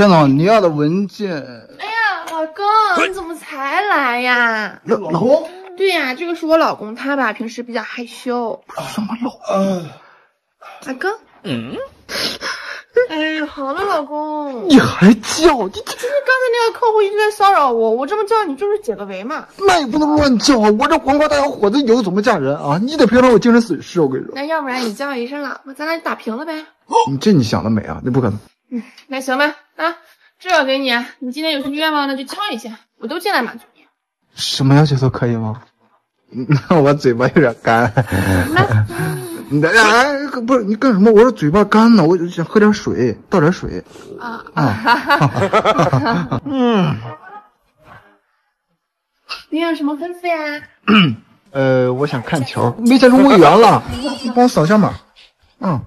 钱总，你要的文件。哎呀，老公，你怎么才来呀？老老公。对呀，这个是我老公，他吧平时比较害羞。什么老公？阿哥。嗯。哎，好了，老公。你还叫？你就是刚才那个客户一直在骚扰我，我这么叫你就是解个围嘛。那也不能乱叫啊！我这黄瓜大小伙子以后怎么嫁人啊？你得赔偿我精神损失，我跟你说。那要不然你叫我一声老婆，咱俩就打平了呗？你这你想的美啊！那不可能。嗯，那行吧，啊，这个给你，你今天有什么愿望呢？就敲一下，我都尽量满足你。什么要求都可以吗？那我嘴巴有点干。你哎，不是你干什么？我说嘴巴干呢，我就想喝点水，倒点水。啊啊！嗯。你有什么吩咐呀？呃，我想看球，没钱充会员了，你帮我扫一下码。嗯。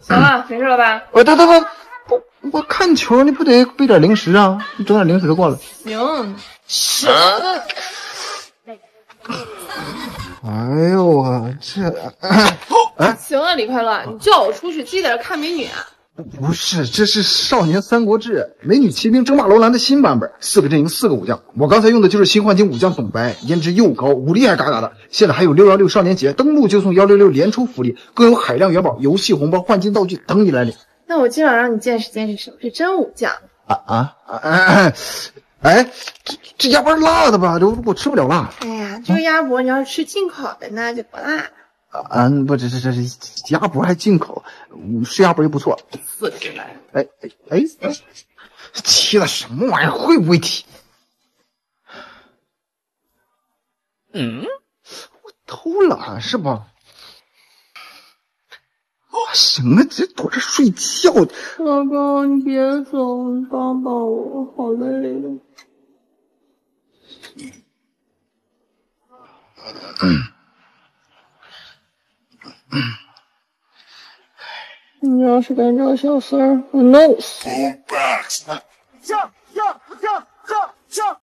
行了，没事了吧？我等等等，我我看球，你不得备点零食啊？你整点零食过来。行。行。哎呦我这，哎，行了，李快乐，你叫我出去，自己在这看美女啊？不是，这是《少年三国志》美女骑兵争霸楼兰的新版本，四个阵营，四个武将。我刚才用的就是新幻境武将董白，颜值又高，武力还嘎嘎的。现在还有六幺六少年节，登录就送幺六六连抽福利，更有海量元宝、游戏红包、换金道具等你来领。那我今晚让你见识见识什么是真武将啊啊啊！哎，这这鸭脖辣的吧？这我吃不了辣。哎呀，这个鸭脖你要是吃进口的那就不辣。啊，不，这这这这鸭脖还进口，吃鸭脖就不错。刺激来。哎哎哎，踢的什么玩意儿？会不会踢？嗯，我偷懒是吧？行了，这躲着睡觉。老公，你别走，你帮帮我，好累呀。你要是敢找小三儿，我弄死你！